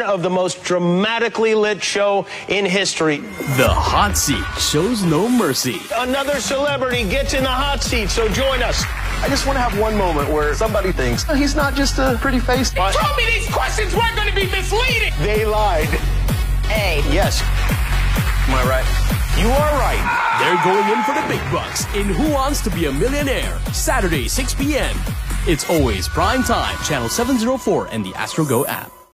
of the most dramatically lit show in history. The hot seat shows no mercy. Another celebrity gets in the hot seat, so join us. I just want to have one moment where somebody thinks oh, he's not just a pretty face. You told me these questions weren't going to be misleading. They lied. Hey. Yes. Am I right? You are right. They're going in for the big bucks in Who Wants to Be a Millionaire, Saturday, 6 p.m. It's always prime time, channel 704 and the AstroGo app.